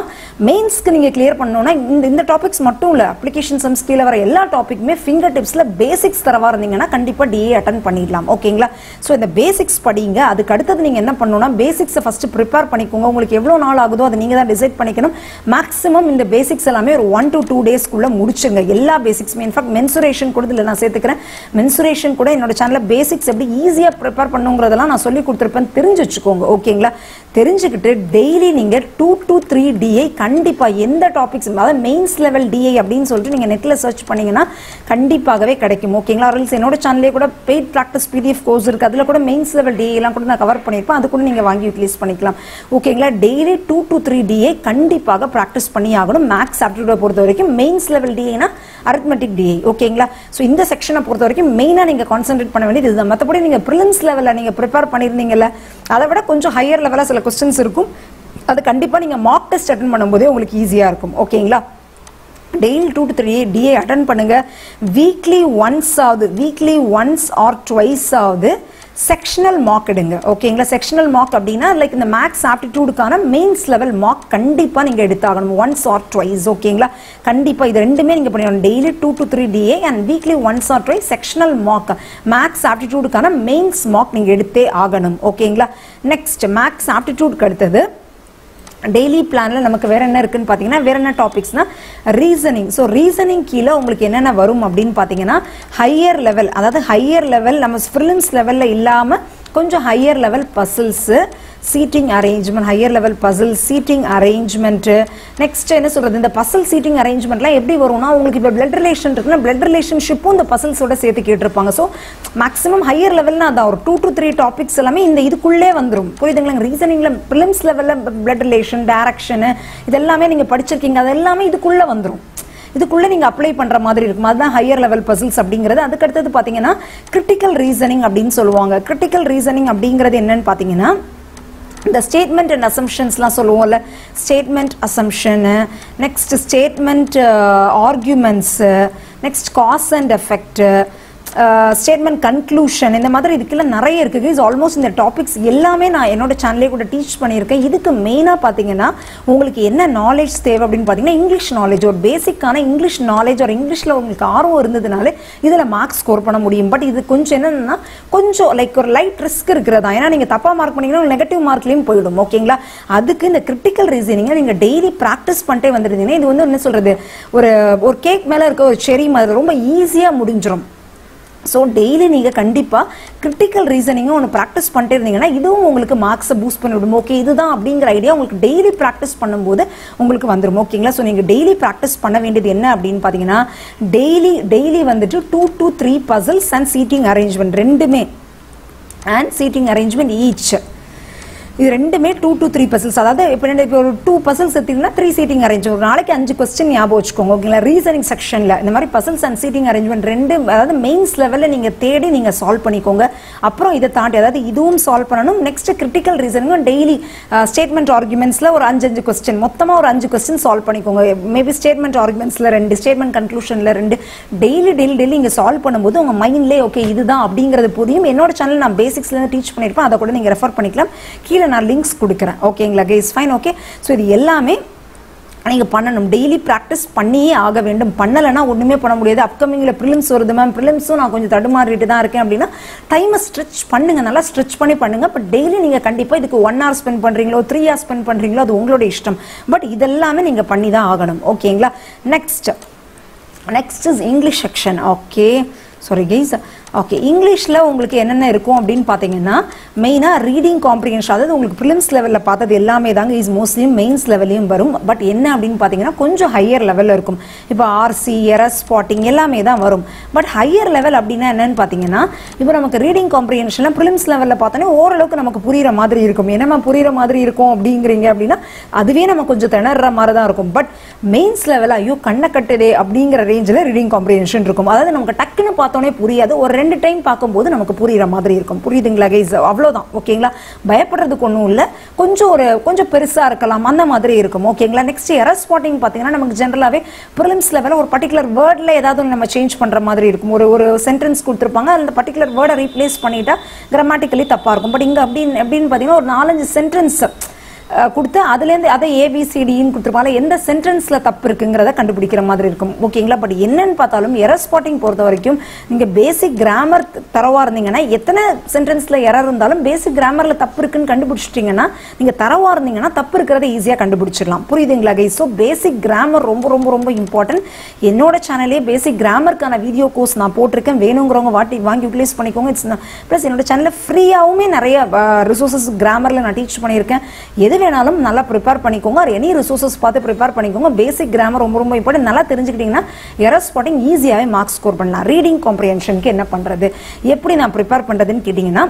மெயின்ஸ்க்கு நீங்கள் கிளியர் பண்ணணும்னா இந்த இந்த டாபிக்ஸ் மட்டும் இல்லை அப்ளிகேஷன் சம்ஸ் கீழே வர எல்லா டாப்பிக்குமே ஃபிங்கர் டிப்ஸில் பேசிக்ஸ் தரவா இருந்தீங்கன்னா கண்டிப்பாக டிஏ அட்டன் பண்ணிடலாம். ஓகேங்களா ஸோ இந்த பேசிக்ஸ் படிங்க. அதுக்கு அடுத்தது நீங்கள் என்ன பண்ணணும்னா பேசிக்ஸை ஃபஸ்ட்டு ப்ரிப்பேர் பண்ணிக்கோங்க. உங்களுக்கு எவ்வளோ நாள் ஆகுதோ அதை நீங்கள் தான் டிசைட் பண்ணிக்கணும். மேக்ஸிமம் இந்த பேசிக்ஸ் எல்லாமே ஒரு ஒன் டு டூ டேஸ்க்குள்ளே முடிச்சுங்க. எல்லா பேசிக்ஸுமே இன்ஃபேக்ட் மென்சுரேஷன் கூட இதில் நான் சேர்த்துக்கிறேன். மென்சுரேஷன் கூட என்னோட சேனலில் பேசிக்ஸ் எப்படி ஈஸியாக ப்ரிப்பேர் பண்ணுங்கிறதெல்லாம் நான் சொல்லி கொடுத்துருப்பேன். தெரிஞ்சு வச்சுக்கோங்க ஓகேங்களா? தெரிஞ்சுக்கிட்டு டெய்லி நீங்கள் டூ டூ த்ரீ டிஐ கண்டிப்பாக எந்த டாபிக்ஸ் அதாவது மெயின்ஸ் லெவல் டிஐ அப்படின்னு சொல்லிட்டு நீங்கள் நெட்டில் சர்ச் பண்ணீங்கன்னா கண்டிப்பாகவே கிடைக்கும். ஓகேங்களா அரல்ஸ் என்னோட சேனலே கூட பெய்ட் ப்ராக்டிஸ் பிடிஎஃப் கோர்ஸ் இருக்குது அதில் கூட மெயின்ஸ் லெவல் டிஏலாம் கூட நான் கவர் பண்ணியிருப்பேன். அது கூட நீங்கள் வாங்கி யூட்டிலைஸ் பண்ணிக்கலாம். ஓகேங்களா daily two two three DI கண்டிப்பாக ப்ராக்டிஸ் பண்ணி ஆகணும். மேக்ஸ் ஆப்டிடியூட பொறுத்த வரைக்கும் மெயின்ஸ் லெவல் டிஐனா அரித்மெட்டிக் டிஐ ஓகேங்களா ஸோ இந்த செக்ஷனை பொறுத்த வரைக்கும் மெயினாக நீங்கள் கான்சென்ட்ரேட் பண்ண வேண்டியது இதுதான். மற்றபடி நீங்கள் ப்ரிலிம்ஸ் லெவலில் நீங்கள் ப்ரிப்பேர் பண்ணியிருந்தீங்கல்ல அதை விட கொஞ்சம் ஹையர் லெவலில் சில கொஸ்டின்ஸ் இருக்கும். அது கண்டிப்பாக நீங்கள் மார்க் டெஸ்ட் அட்டன் பண்ணும்போதே உங்களுக்கு ஈஸியாக இருக்கும். ஓகேங்களா? Daily two to three DI attend பண்ணுங்க. வீக்லி ஒன்ஸ் ஆகுது வீக்லி ஒன்ஸ் ஆர் ட்வைஸ் ஆகுது செக்ஷனல் மார்க் எடுங்க. ஓகேங்களா செக்ஷனல் மார்க் அப்படின்னா லைக் இந்த மேக்ஸ் ஆப்டிடியூடுக்கான மெயின்ஸ் லெவல் மார்க் கண்டிப்பாக நீங்கள் எடுத்தாகணும். ஒன்ஸ் ஆர் ட்வைஸ் ஓகேங்களா கண்டிப்பாக இது ரெண்டுமே நீங்கள் பண்ணிடணும். Daily two to three DI and weekly once or twice sectional mark maths ஆப்டிடியூடுக்கான mains mark நீங்கள் எடுத்தே ஆகணும். ஓகேங்களா நெக்ஸ்ட் மேக்ஸ் ஆப்டிடியூடுக்கு அடுத்தது டெய்லி பிளானில் நமக்கு வேற என்ன இருக்குன்னு பார்த்தீங்கன்னா வேற என்ன டாபிக்ஸ்னா ரீசனிங் ஸோ ரீசனிங் கீழே உங்களுக்கு என்னென்ன வரும் அப்படின்னு பார்த்தீங்கன்னா ஹையர் லெவல் அதாவது ஹையர் லெவல் நம்ம ஃபிலிம்ஸ் லெவலில் இல்லாமல் கொஞ்சம் higher level puzzles seating arrangement higher level puzzle seating arrangement next என்ன சொல்கிறது இந்த பசில் சீட்டிங் அரேஞ்ச்மெண்ட்லாம் எப்படி வரும்னா உங்களுக்கு இப்போ பிளட் ரிலேஷன் இருக்குன்னா பிளட் ரிலேஷன்ஷிப்பும் இந்த பசில்ஸோட சேர்த்து கேட்டிருப்பாங்க. ஸோ மேக்ஸிமம் ஹையர் லெவல்னா அதான் ஒரு டூ டு த்ரீ டாபிக்ஸ் எல்லாமே இந்த இதுக்குள்ளே வந்துடும் புரியுதுங்களா? ரீசனிங்கில் ப்ரிலிம்ஸ் லெவலில் பிளட் ரிலேஷன் டேரக்ஷனு இதெல்லாமே நீங்கள் படிச்சிருக்கீங்க. அது எல்லாமே இதுக்குள்ளே வந்துடும் இதுக்குள்ளே நீங்கள் அப்ளை பண்ணுற மாதிரி இருக்கும். அதுதான் ஹையர் லெவல் பசில்ஸ் அப்படிங்கிறது. அதுக்கு அடுத்தது பார்த்தீங்கன்னா கிரிட்டிக்கல் ரீசனிங் அப்படின்னு சொல்லுவாங்க. கிரிட்டிக்கல் ரீசனிங் அப்படிங்கிறது என்னன்னு பார்த்தீங்கன்னா இந்த ஸ்டேட்மெண்ட் அண்ட் அசம்ஷன்ஸ்லாம் சொல்லுவோம்ல. Statement assumption next statement arguments next cause and effect statement conclusion இந்த மாதிரி இதுக்கெல்லாம் நிறைய இருக்குது இஸ் ஆல்மோஸ்ட் இந்த டாபிக்ஸ் எல்லாமே நான் என்னோட சேனலே கூட டீச் பண்ணியிருக்கேன். இதுக்கு மெயினாக பார்த்தீங்கன்னா உங்களுக்கு என்ன நாலேஜ் தேவை அப்படின்னு பார்த்தீங்கன்னா இங்கிலீஷ் நாலேஜ் ஒரு பேசிக்கான இங்கிலீஷ் நாலேஜ் ஒரு இங்கிலீஷில் உங்களுக்கு ஆர்வம் இருந்ததுனாலே இதில் மார்க்ஸ் ஸ்கோர் பண்ண முடியும். பட் இது கொஞ்சம் என்னன்னா கொஞ்சம் லைக் ஒரு லைட் ரிஸ்க் இருக்கிறதா? ஏன்னா நீங்கள் தப்பாக மார்க் பண்ணீங்கன்னா நெகட்டிவ் மார்க்லேயும் போயிடும். ஓகேங்களா அதுக்கு இந்த கிரிட்டிக்கல் ரீசனிங்கை நீங்கள் டெய்லி ப்ராக்டிஸ் பண்ணிட்டே வந்துருந்தீங்கன்னா இது வந்து என்ன சொல்கிறது ஒரு ஒரு கேக் மேலே இருக்க ஒரு செரி மாதிரி ரொம்ப ஈஸியாக முடிஞ்சிடும் ஸோ டெய்லி நீங்கள் கண்டிப்பாக கிரிட்டிக்கல் ரீசனிங்கும் ஒன்று ப்ராக்டிஸ் பண்ணிட்டே இருந்தீங்கன்னா இதுவும் உங்களுக்கு மார்க்ஸை பூஸ்ட் பண்ணி விடும். ஓகே இதுதான் அப்படிங்கிற ஐடியா உங்களுக்கு டெய்லி ப்ராக்டிஸ் பண்ணும்போது உங்களுக்கு வந்துடும் ஓகேங்களா ஸோ நீங்கள் டெய்லி ப்ராக்டிஸ் பண்ண வேண்டியது என்ன அப்படின்னு பார்த்தீங்கன்னா டெய்லி டெய்லி வந்துட்டு two two three puzzles and seating arrangement ரெண்டுமே. அண்ட் சீட்டிங் அரேஞ்ச்மெண்ட் ஈச் இது ரெண்டுமே டூ டு த்ரீ பசில்ஸ் அதாவது இப்போ ரெண்டு இப்போ ஒரு டூ பசில்ஸ் எடுத்தீங்கன்னா த்ரீ சீட்டிங் அரேஞ்ச் ஒரு நாளைக்கு அஞ்சு கொஸ்டின் ஞாபகம் வச்சுக்கோங்க ஓகேங்களா ரீசனிங் செக்ஷனில் இந்த மாதிரி பசில்ஸ் அண்ட் சீட்டிங் அரேஞ்ச்மெண்ட் ரெண்டு அதாவது மெயின்ஸ் லெவலில் நீங்கள் தேடி நீங்கள் சால்வ் பண்ணிக்கோங்க. அப்புறம் இதை தாண்டி அதாவது இதுவும் சால்வ் பண்ணணும். நெக்ஸ்ட் கிரிட்டிக்கல் ரீசனிங்கும் டெய்லி ஸ்டேட்மெண்ட் ஆர்குமெண்ட்ஸில் ஒரு அஞ்சு அஞ்சு கொஸ்டின் மொத்தமாக ஒரு அஞ்சு கொஸ்டின் சால்வ் பண்ணிக்கோங்க. மேபி ஸ்டேட்மெண்ட் ஆர்குமெண்ட்ஸில் ரெண்டு ஸ்டேட்மெண்ட் கன்க்ளூஷனில் ரெண்டு. டெய்லி டெய்லி டெய்லி இங்கே சால்வ் பண்ணும்போது உங்கள் மைண்ட்லேயே ஓகே இதுதான் அப்படிங்கிறது புரியும். என்னோட சேனல் நான் பேசிக்ஸ்லேருந்து டீச் பண்ணியிருப்பேன். அதை கூட நீங்கள் ரெஃபர் பண்ணிக்கலாம். கீழே நான் லிங்க்ஸ் கொடுக்குறேன். ஓகேங்களா கைஸ் ஃபைன் ஓகே ஸோ இது எல்லாமே நீங்கள் பண்ணணும். டெய்லி ப்ராக்டிஸ் பண்ணியே ஆக வேண்டும். பண்ணலைன்னா ஒன்றுமே பண்ண முடியாது. அப்கமிங்கில் ப்ரிலிம்ஸ் வருது மேம் ப்ரிலிம்ஸும் நான் கொஞ்சம் தடுமாறிட்டு தான் இருக்கேன் அப்படின்னா டைமை ஸ்ட்ரெச் பண்ணுங்க. நல்லா ஸ்ட்ரெச் பண்ணி பண்ணுங்க. பட் டெய்லி நீங்கள் கண்டிப்பாக இதுக்கு ஒன் ஹவர் ஸ்பெண்ட் பண்ணுறீங்களோ த்ரீ ஹவர் ஸ்பெண்ட் பண்ணுறீங்களோ அது உங்களோட இஷ்டம். பட் இதெல்லாமே நீங்கள் பண்ணி தான் ஆகணும். ஓகேங்களா next next is English section okay sorry guys okay இங்கிலீஷில் உங்களுக்கு என்னென்ன இருக்கும் அப்படின்னு பார்த்தீங்கன்னா மெயினாக ரீடிங் காம்ப்ரிஹென்ஷன் அதாவது உங்களுக்கு ப்ரிலிம்ஸ் லெவலில் பார்த்தது எல்லாமே தாங்க இஸ் மோஸ்ட்லி மெயின்ஸ் லெவலையும் வரும். பட் என்ன அப்படின்னு பார்த்தீங்கன்னா கொஞ்சம் ஹையர் லெவலில் இருக்கும். இப்போ ஆர்சி எரஸ் ஸ்பாட்டிங் எல்லாமே தான் வரும். பட் ஹையர் லெவல் அப்படின்னா என்னன்னு பார்த்தீங்கன்னா இப்போ நமக்கு ரீடிங் காம்ப்ரிஹென்ஷனில் ப்ரிலிம்ஸ் லெவலில் பார்த்தோன்னே ஓரளவுக்கு நமக்கு புரிகிற மாதிரி இருக்கும். என்னமா புரியுற மாதிரி இருக்கும் அப்படிங்கிறீங்க அப்படின்னா அதுவே நம்ம கொஞ்சம் திணற மாதிரி தான் இருக்கும். பட் மெயின்ஸ் லெவல் ஐயோ கண்ணை கட்டுதே அப்படிங்கிற ரேஞ்சில் ரீடிங் காம்ப்ரிஹென்ஷன் இருக்கும். அதாவது நமக்கு டக்குன்னு பார்த்தோன்னே புரியாது. ஒரு ரெண்டு டைம் பார்க்கும்போது நமக்கு புரியுற மாதிரி இருக்கும். புரியுதுங்களா கைஸ் அவ்வளோதான் ஓகேங்களா பயப்படுறதுக்கு ஒன்றும் இல்லை. கொஞ்சம் ஒரு கொஞ்சம் பெருசாக இருக்கலாம். அந்த மாதிரி இருக்கும். ஓகேங்களா நெக்ஸ்ட் எரர் ஸ்பாட்டிங் பார்த்தீங்கன்னா நமக்கு ஜென்ரலாகவே ப்ரிலிம்ஸ் லெவலில் ஒரு பர்டிகுலர் வேர்டில் ஏதாவது ஒன்று நம்ம சேஞ்ச் பண்ணுற மாதிரி இருக்கும். ஒரு ஒரு சென்டென்ஸ் கொடுத்துருப்பாங்க. அந்த பர்டிகுலர் வேர்டை ரீப்ளேஸ் பண்ணிட்டா கிராமட்டிக்கலி தப்பாக இருக்கும். பட் இங்கே அப்படின்னு எப்படின்னு பார்த்தீங்கன்னா ஒரு நாலஞ்சு சென்டென்ஸ் கொடுத்து அதுலேருந்து அதை ஏபிசிடின்னு கொடுத்துருப்பாங்க எந்த சென்டென்ஸில் தப்பு இருக்குங்கிறத கண்டுபிடிக்கிற மாதிரி இருக்கும். ஓகேங்களா பட் என்னன்னு பார்த்தாலும் எரர் ஸ்பாட்டிங் பொறுத்த வரைக்கும் நீங்கள் பேசிக் கிராமர் தரவாக இருந்தீங்கன்னா எத்தனை சென்டென்ஸில் எரர் இருந்தாலும் பேசிக் கிராமரில் தப்பு இருக்குன்னு கண்டுபிடிச்சிட்டிங்கன்னா நீங்கள் தரவாக இருந்தீங்கன்னா தப்பு இருக்கிறத ஈஸியாக கண்டுபிடிச்சிடலாம். புரியுதுங்களா கை ஸோ பேசிக் கிராமர் ரொம்ப ரொம்ப ரொம்ப இம்பார்ட்டன்ட் என்னோட சேனலே பேசிக் கிராமருக்கான வீடியோ கோர்ஸ் நான் போட்டிருக்கேன். வேணுங்கிறவங்க வாட்டி வாங்கி யூட்டிலைஸ் பண்ணிக்கோங்க. இட்ஸ் ப்ளஸ் என்னோட சேனலில் ஃப்ரீயாகவுமே நிறைய ரிசோர்ஸஸ் கிராமரில் நான் டீச் பண்ணியிருக்கேன். எது தெரியலனாலும் நல்லா ப்ரிப்பேர் பண்ணிக்கோங்க. ஒரு எனி ரிசோர்ஸஸ் பார்த்து ப்ரிப்பேர் பண்ணிக்கோங்க. பேசிக் கிராமர் ரொம்ப ரொம்ப இம்பார்ட்டன் நல்லா தெரிஞ்சுக்கிட்டிங்கன்னா எரர் ஸ்பாட்டிங் ஈஸியாகவே மார்க்ஸ் ஸ்கோர் பண்ணலாம். ரீடிங் காம்ப்ரிஹென்ஷனுக்கு என்ன பண்ணுறது எப்படி நான் ப்ரிப்பேர் பண்ணுறதுன்னு கேட்டிங்கன்னா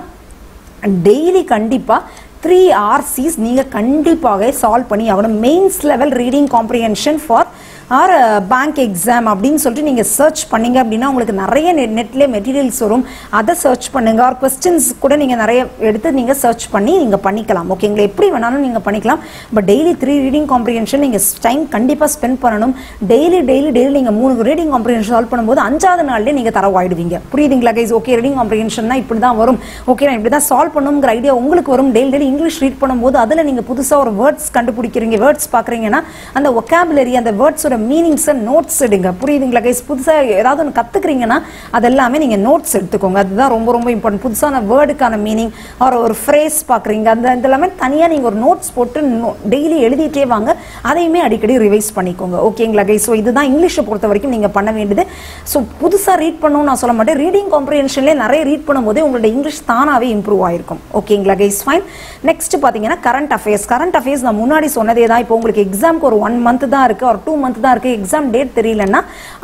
டெய்லி கண்டிப்பாக த்ரீ ஆர்சிஸ் நீங்கள் கண்டிப்பாக சால்வ் பண்ணி ஆகணும். Mains level reading comprehension for our bank exam அப்படின்னு சொல்லிட்டு நீங்கள் சர்ச் பண்ணீங்க அப்படின்னா உங்களுக்கு நிறைய நெட் நெட்லேயே மெட்டீரியல்ஸ் வரும். அதை சர்ச் பண்ணுங்க. ஆர் கொஸ்டின்ஸ் கூட நீங்கள் நிறைய எடுத்து நீங்கள் சர்ச் பண்ணி நீங்கள் பண்ணிக்கலாம். ஓகேங்களா எப்படி வேணாலும் நீங்கள் பண்ணிக்கலாம். But daily three reading comprehension நீங்கள் டைம் கண்டிப்பாக ஸ்பெண்ட் பண்ணணும். டெய்லி டெய்லி டெய்லி நீங்கள் மூணு ரீடிங் காம்ப்ரிஹென்ஷன் சால்வ் பண்ணும்போது அஞ்சாவது நாள்லேயே நீங்கள் தரவாயிடுவீங்க. புரியுதுங்களா கைஸ் ஓகே ரீடிங் காம்ப்ரிஹென்ஷன்னா இப்படி தான் வரும். ஓகே நான் இப்படி தான் சால்வ் பண்ணுங்கிற ஐடியா உங்களுக்கு வரும். டெய்லி டெய்லி இங்கிலீஷ் ரீட் பண்ணும்போது அதில் நீங்கள் புதுசாக ஒரு வேர்ட்ஸ் கண்டுபிடிக்கிறீங்க. வேர்ட்ஸ் பார்க்குறீங்கன்னா அந்த ஒக்காபுலரி அந்த வேர்ட்ஸ் இருக்கிற மீனிங்ஸை நோட்ஸ் எடுங்க. புரியுதுங்களா கைஸ் புதுசாக ஏதாவது ஒன்று கற்றுக்குறீங்கன்னா அதெல்லாமே நீங்கள் நோட்ஸ் எடுத்துக்கோங்க. அதுதான் ரொம்ப ரொம்ப இம்பார்ட்டன்ட் புதுசான வேர்டுக்கான மீனிங் ஒரு ஒரு ஃப்ரேஸ் பார்க்குறீங்க. அந்த இதெல்லாமே தனியாக நீங்கள் ஒரு நோட்ஸ் போட்டு டெய்லி எழுதிட்டே வாங்க. அதையுமே அடிக்கடி ரிவைஸ் பண்ணிக்கோங்க. ஓகேங்களா கைஸ் ஸோ இதுதான் இங்கிலீஷை பொறுத்த வரைக்கும் நீங்கள் பண்ண வேண்டியது. ஸோ புதுசாக ரீட் பண்ணணும்னு நான் சொல்ல மாட்டேன். ரீடிங் காம்ப்ரிஹென்ஷன்லேயே நிறைய ரீட் பண்ணும்போதே உங்களோட இங்கிலீஷ் தானாகவே இம்ப்ரூவ் ஆயிருக்கும். ஓகேங்களா கைஸ் ஃபைன் நெக்ஸ்ட் பார்த்தீங்கன்னா கரண்ட் அஃபேர்ஸ் கரண்ட் அஃபேர்ஸ் நான் முன்னாடி சொன்னதே தான் இப்போ உங்களுக்கு எக்ஸாமுக்கு ஒரு ஒன் மந்த் தான் இருக்குது ஒரு டூ மந்த் தான் இருக்குது எக்ஸாம் டேட் தெரியலன்னா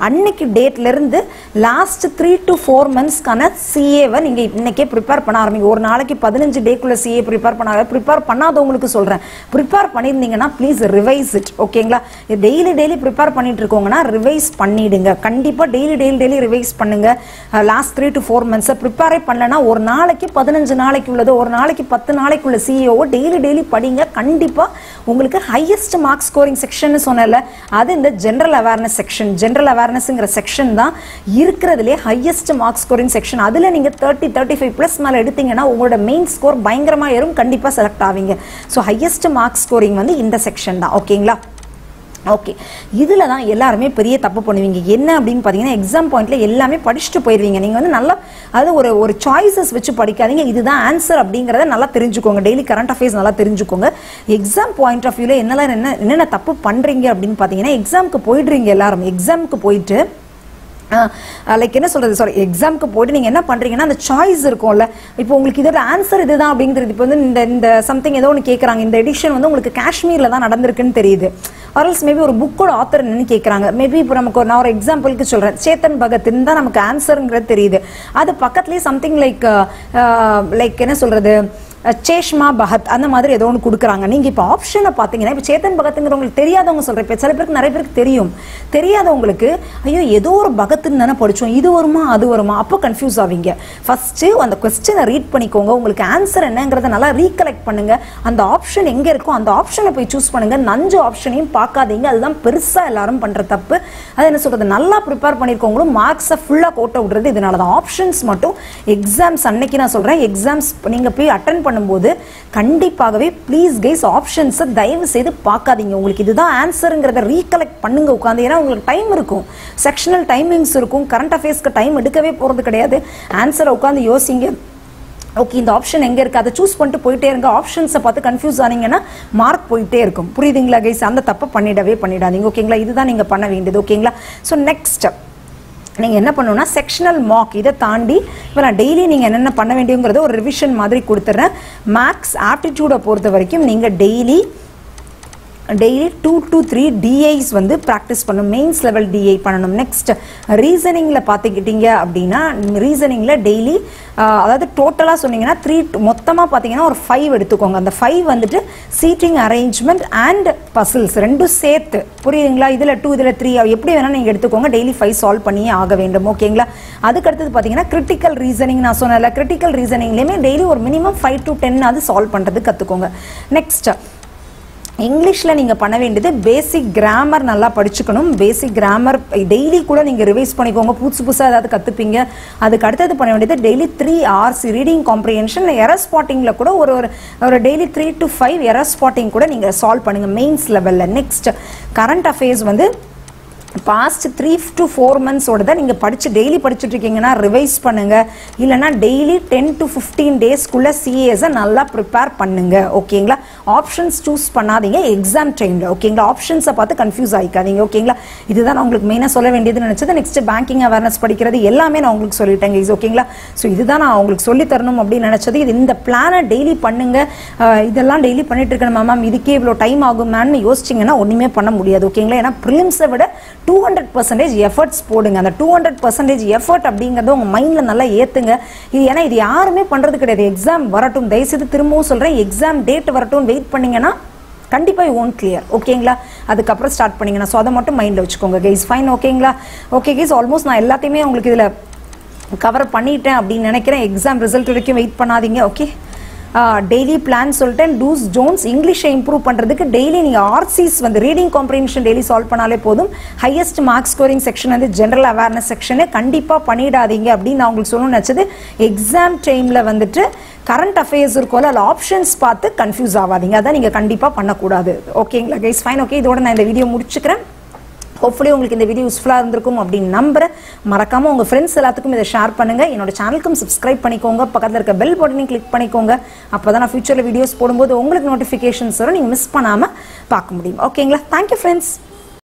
அன்னைக்கு டேட்லேருந்து லாஸ்ட் த்ரீ டு ஃபோர் மந்த்ஸ்க்கான சிஏவை நீங்கள் இன்றைக்கே ப்ரிப்பேர் பண்ண ஆரம்பிங்க. ஒரு நாளைக்கு பதினஞ்சு டேக்குள்ளே சிஏ ப்ரிப்பேர் பண்ண ப்ரிப்பேர் பண்ணாதவங்களுக்கு சொல்கிறேன் ப்ரிப்பேர் பண்ணியிருந்தீங்கன்னா ப்ளீஸ் ரிவைஸ் இட் ஓகேங்களா டெய்லி டெய்லி ப்ரிப்பேர் பண்ணிட்டு இருக்கோங்கன்னா ரிவைஸ் பண்ணிடுங்க. கண்டிப்பாக டெய்லி டெய்லி டெய்லி ரிவைஸ் பண்ணுங்க. லாஸ்ட் த்ரீ டு ஃபோர் மந்த்ஸை ப்ரிப்பேரே பண்ணலன்னா ஒரு நாளைக்கு பதினஞ்சு நாளைக்கு உள்ளது ஒரு நாளைக்கு பத்து நாளைக்குள்ள சிஏஓ டெய்லி டெய்லி படிங்க. கண்டிப்பாக உங்களுக்கு ஹையஸ்ட் மார்க் ஸ்கோரிங் செக்ஷன் சொன்னல அது இந்த ஜென்ரல் அவேர்னஸ் செக்ஷன் ஜென்ரல் அவேர்னஸ்ங்கிற செக்ஷன் தான் இருக்கிறதுலே ஹையஸ்ட் மார்க் ஸ்கோரிங் செக்ஷன் அதில் நீங்கள் தேர்ட்டி தேர்ட்டி ஃபைவ் ப்ளஸ் மேலே எடுத்தீங்கன்னா உங்களோட மெயின் ஸ்கோர் பயங்கரமாக ஏறும். கண்டிப்பாக செலக்ட் ஆவீங்க. ஸோ ஹையஸ்ட் மார்க் ஸ்கோரிங் வந்து இந்த செக்ஷன் தான். ஓகேங்களா ஓகே இதில் தான் எல்லாருமே பெரிய தப்பு பண்ணுவீங்க. என்ன அப்படின்னு பார்த்தீங்கன்னா எக்ஸாம் பாயிண்ட்ல எல்லாமே படிச்சுட்டு போயிடுவீங்க நீங்கள் வந்து நல்லா அது ஒரு ஒரு சாய்ஸஸ் வச்சு படிக்காதீங்க. இதுதான் ஆன்சர் அப்படிங்கிறத நல்லா தெரிஞ்சுக்கோங்க. டெய்லி கரண்ட் அஃபேர்ஸ் நல்லா தெரிஞ்சுக்கோங்க. எக்ஸாம் பாயிண்ட் ஆஃப் வியூவில் என்னெல்லாம் என்ன என்னென்ன தப்பு பண்ணுறீங்க அப்படின்னு பார்த்தீங்கன்னா எக்ஸாமுக்கு போயிடுறீங்க எல்லாரும். எக்ஸாமுக்கு போயிட்டு லைக் என்ன சொல்றது? சாரி எக்ஸாமுக்கு போயிட்டு நீங்கள் என்ன பண்ணுறீங்கன்னா அந்த சாய்ஸ் இருக்கும்ல. இப்போ உங்களுக்கு இதோட ஆன்சர் இதுதான் அப்படிங்கிறது. இப்போ வந்து இந்த இந்த சம்திங் ஏதோ ஒன்று கேட்குறாங்க இந்த எடிஷன் வந்து உங்களுக்கு காஷ்மீரில் தான் நடந்திருக்குன்னு தெரியுது. ஆர்எல்ஸ் மேபி ஒரு புக்கோட ஆத்தர் என்னன்னு கேட்குறாங்க மேபி இப்போ நமக்கு ஒரு- நான் ஒரு எக்ஸாம்பிளுக்கு சொல்கிறேன் சேத்தன் பகத்னு தான் நமக்கு ஆன்சருங்கிறது தெரியுது. அது பக்கத்துலேயே சம்திங் லைக் லைக் என்ன சொல்கிறது சேஷ்மா பகத் அந்த மாதிரி ஏதோ ஒன்று கொடுக்குறாங்க. நீங்கள் இப்போ ஆப்ஷனை பார்த்தீங்கன்னா இப்போ சேத்தன் பகத்துங்கிறவங்களுக்கு தெரியாதவங்க சொல்கிறேன் இப்போ சில பேருக்கு நிறைய பேருக்கு தெரியும். தெரியாதவங்களுக்கு ஐயோ ஏதோ ஒரு பகத்துன்னு தானே படித்தோம் இது வருமா அது வருமா? அப்போ கன்ஃபியூஸ் ஆவீங்க. ஃபஸ்ட்டு அந்த கொஸ்டினை ரீட் பண்ணிக்கோங்க. உங்களுக்கு ஆன்சர் என்னங்கிறத நல்லா ரீகலெக்ட் பண்ணுங்க. அந்த ஆப்ஷன் எங்கே இருக்கோ அந்த ஆப்ஷனை போய் சூஸ் பண்ணுங்கள் நஞ்சு ஆப்ஷனையும் பார்க்காதீங்க. அதுதான் பெருசாக எல்லாரும் பண்ணுற தப்பு. அது என்ன சொல்கிறது நல்லா ப்ரிப்பேர் பண்ணியிருக்கவங்களும் மார்க்ஸை ஃபுல்லாக கோட்டை விடுறது இதனால தான் ஆப்ஷன்ஸ் மட்டும் எக்ஸாம்ஸ் அன்னைக்கு நான் சொல்கிறேன் எக்ஸாம்ஸ் நீங்கள் போய் அட்டன் பண்ணும்போது கண்டிப்பாகவே ப்ளீஸ் கைஸ் ஆப்ஷன்ஸை தயவு செய்து பார்க்காதீங்க. உங்களுக்கு இதுதான் ஆன்சருங்கிறத ரீகலெக்ட் பண்ணுங்க உட்காந்து. ஏன்னா உங்களுக்கு டைம் இருக்கும். செக்ஷனல் டைமிங்ஸ் இருக்கும். கரண்ட் அஃபேர்ஸ்க்கு டைம் எடுக்கவே போகிறது கிடையாது. ஆன்சரை உட்காந்து யோசிங்க. ஓகே இந்த ஆப்ஷன் எங்கே இருக்குது அதை சூஸ் பண்ணிட்டு போயிட்டே இருங்க. ஆப்ஷன்ஸை பார்த்து கன்ஃபியூஸ் ஆனீங்கன்னா மார்க் போயிட்டே இருக்கும். புரியுதுங்களா கைஸ் அந்த தப்பை பண்ணிடவே பண்ணிடாதீங்க. ஓகேங்களா இதுதான் நீங்கள் பண்ண வேண்டியது. ஓகேங்களா ஸோ நெக்ஸ்ட் நீங்கள் என்ன பண்ணணும்னா செக்ஷனல் மார்க் இதை தாண்டி இப்போ நான் டெய்லி நீங்கள் என்னென்ன பண்ண வேண்டியங்கிறத ஒரு ரிவிஷன் மாதிரி கொடுத்துட்றேன் மேக்ஸ் ஆப்டிடியூடை பொறுத்த வரைக்கும் நீங்கள் daily daily two to three DIs வந்து ப்ராக்டிஸ் பண்ணணும். மெயின்ஸ் லெவல் டிஐ பண்ணணும். நெக்ஸ்ட் ரீசனிங்கில் பார்த்துக்கிட்டீங்க அப்படின்னா ரீசனிங்கில் டெய்லி அதாவது டோட்டலாக சொன்னீங்கன்னா த்ரீ மொத்தமாக பார்த்தீங்கன்னா ஒரு ஃபைவ் எடுத்துக்கோங்க. அந்த ஃபைவ் வந்துட்டு சீட்டிங் அரேஞ்ச்மெண்ட் அண்ட் பசில்ஸ் ரெண்டும் சேர்த்து. புரியுதுங்களா? இதில் டூ இதில் த்ரீ எப்படி வேணால் நீங்கள் எடுத்துக்கோங்க. டெய்லி ஃபைவ் சால்வ் பண்ணியே ஆக வேண்டும். ஓகேங்களா அதுக்கடுத்தது பார்த்தீங்கன்னா கிரிட்டிக்கல் ரீசனிங் நான் சொன்னல கிரிட்டிக்கல் ரீசனிங்லேயுமே டெய்லி ஒரு மினிமம் ஃபைவ் டு டென் அது சால்வ் பண்ணுறது கற்றுக்கோங்க நெக்ஸ்ட் இங்கிலீஷில் நீங்கள் பண்ண வேண்டியது பேசிக் கிராமர் நல்லா படிச்சுக்கணும். பேசிக் கிராமர் டெய்லி கூட நீங்கள் ரிவைஸ் பண்ணிக்கோங்க. புதுசு புதுசாக ஏதாவது கற்றுப்பீங்க அதுக்கு அடுத்தது பண்ண வேண்டியது daily three hours reading comprehension error ஸ்பாட்டிங்கில் கூட ஒரு ஒரு ஒரு daily three to five error spotting கூட நீங்கள் சால்வ் பண்ணுங்கள் மெயின்ஸ் லெவலில் நெக்ஸ்ட் கரண்ட் அஃபேர்ஸ் வந்து பாஸ்ட் த்ரீ டு ஃபோர் மந்த்ஸோட தான் நீங்கள் படித்து டெய்லி படிச்சுட்ருக்கீங்கன்னா ரிவைஸ் பண்ணுங்கள் இல்லைனா டெய்லி டென் டு ஃபிஃப்டீன் டேஸ்க்குள்ளே சிஏஸை நல்லா ப்ரிப்பேர் பண்ணுங்க. ஓகேங்களா ஆப்ஷன்ஸ் சூஸ் பண்ணாதீங்க. எக்ஸாம் டைமில் ஓகேங்களா ஆப்ஷன்ஸை பார்த்து கன்ஃபியூஸ் ஆகிக்காதீங்க ஓகேங்களா இதுதான் நான் உங்களுக்கு மெயினாக சொல்ல வேண்டியதுன்னு நினச்சது. நெக்ஸ்ட் பேங்கிங் அவேர்னஸ் படிக்கிறது எல்லாமே நான் உங்களுக்கு சொல்லிட்டேங்க இது ஓகேங்களா ஸோ இதுதான் நான் உங்களுக்கு சொல்லி தரணும் அப்படின்னு நினச்சது. இது இந்த பிளானை டெய்லி பண்ணுங்க. இதெல்லாம் டெய்லி பண்ணிட்டு இருக்கணுமா மேம் இதுக்கே இவ்வளோ டைம் ஆகுமான்னு யோசிச்சிங்கன்னா ஒன்றுமே பண்ண முடியாது. ஓகேங்களா ஏன்னா ப்ரிலிம்ஸை விட டூ ஹண்ட்ரட் பர்சன்டேஜ் எஃபர்ட்ஸ் போடுங்க. அந்த டூ ஹண்ட்ரட் பர்சன்டேஜ் எஃபர்ட் அப்படிங்கிறத உங்கள் மைண்டில் நல்லா ஏற்றுங்க இது ஏன்னா இது யாருமே பண்ணுறது கிடையாது. எக்ஸாம் வரட்டும். தயவுசெய்து திரும்பவும் சொல்கிறேன் எக்ஸாம் டேட் வரட்டும். வெயிட் பண்ணீங்கன்னா கண்டிப்பாக ஓன் கிளியர் ஓகேங்களா அதுக்கப்புறம் ஸ்டார்ட் பண்ணிங்கன்னா ஸோ அதை மட்டும் மைண்டில் வச்சுக்கோங்க கைஸ் ஃபைன் ஓகேங்களா ஓகே கைஸ் ஆல்மோஸ்ட் நான் எல்லாத்தையுமே உங்களுக்கு இதில் கவர் பண்ணிட்டேன் அப்படின்னு நினைக்கிறேன். எக்ஸாம் ரிசல்ட் வரைக்கும் வெயிட் பண்ணாதீங்க ஓகே டெய்லி பிளான் சொல்லிட்டேன். டூஸ் ஜோன்ஸ் இங்கிலீஷை இம்ப்ரூவ் பண்ணுறதுக்கு டெய்லி நீங்கள் ஆர்சிஸ் வந்து ரீடிங் காம்ப்ரிஹென்ஷன் டெய்லி சால்வ் பண்ணாலே போதும். ஹையஸ்ட் மார்க் ஸ்கோரிங் செக்ஷன் வந்து ஜென்ரல் அவேர்னஸ் செக்ஷனு கண்டிப்பாக பண்ணிடாதீங்க அப்படின்னு நான் உங்களுக்கு சொல்லணும்னு நினச்சது. எக்ஸாம் டைமில் வந்துட்டு கரண்ட் அஃபேர்ஸ் இருக்கும்ல அதில் ஆப்ஷன்ஸ் பார்த்து கன்ஃபியூஸ் ஆகாதீங்க. அதான் நீங்கள் கண்டிப்பாக பண்ணக்கூடாது. ஓகேங்களா கைஸ் ஃபைன் ஓகே இதோட நான் இந்த வீடியோ முடிச்சுக்கிறேன். ஹோப்ஃபுல்லி உங்களுக்கு இந்த வீடியோ யூஸ்ஃபுல்லாக இருந்திருக்கும் அப்படின்னு நம்புகிறேன் மறக்காம உங்கள் ஃப்ரெண்ட்ஸ் எல்லாத்துக்கும் இதை ஷேர் பண்ணுங்க. என்னோட சேனலுக்கும் சப்ஸ்கிரைப் பண்ணிக்கோங்க. பக்கத்தில் இருக்க பெல் பட்டனையும் கிளிக் பண்ணிக்கோங்க. அப்போ தான் நான் ஃபியூச்சரில் வீடியோஸ் போடும்போது உங்களுக்கு நோட்டிஃபிகேஷன்ஸ் வரும். நீங்கள் மிஸ் பண்ணாமல் பார்க்க முடியும். ஓகேங்களா தேங்க்யூ ஃப்ரெண்ட்ஸ்